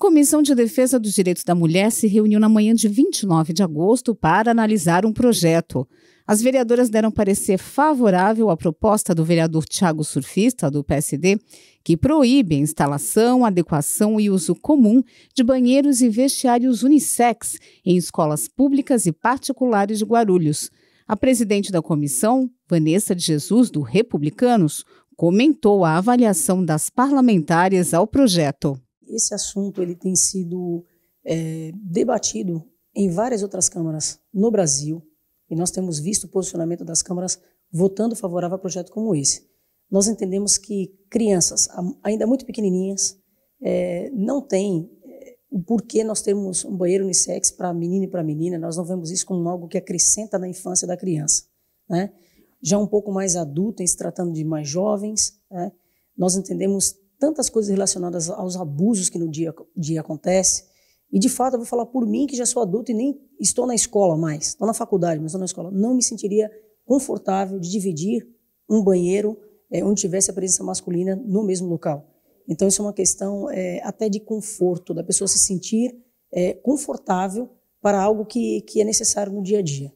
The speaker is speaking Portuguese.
Comissão de Defesa dos Direitos da Mulher se reuniu na manhã de 29 de agosto para analisar um projeto. As vereadoras deram parecer favorável à proposta do vereador Tiago Surfista, do PSD, que proíbe a instalação, adequação e uso comum de banheiros e vestiários unissex em escolas públicas e particulares de Guarulhos. A presidente da comissão, Vanessa de Jesus, do Republicanos, comentou a avaliação das parlamentares ao projeto esse assunto ele tem sido é, debatido em várias outras câmaras no Brasil e nós temos visto o posicionamento das câmaras votando favorável a projeto como esse. Nós entendemos que crianças ainda muito pequenininhas é, não têm é, o porquê nós temos um banheiro unissex para menino e para menina, nós não vemos isso como algo que acrescenta na infância da criança. Né? Já um pouco mais adulto, em se tratando de mais jovens, né? nós entendemos tantas coisas relacionadas aos abusos que no dia, dia acontece. E de fato, eu vou falar por mim, que já sou adulto e nem estou na escola mais, estou na faculdade, mas estou na escola. Não me sentiria confortável de dividir um banheiro é, onde tivesse a presença masculina no mesmo local. Então, isso é uma questão é, até de conforto, da pessoa se sentir é, confortável para algo que, que é necessário no dia a dia.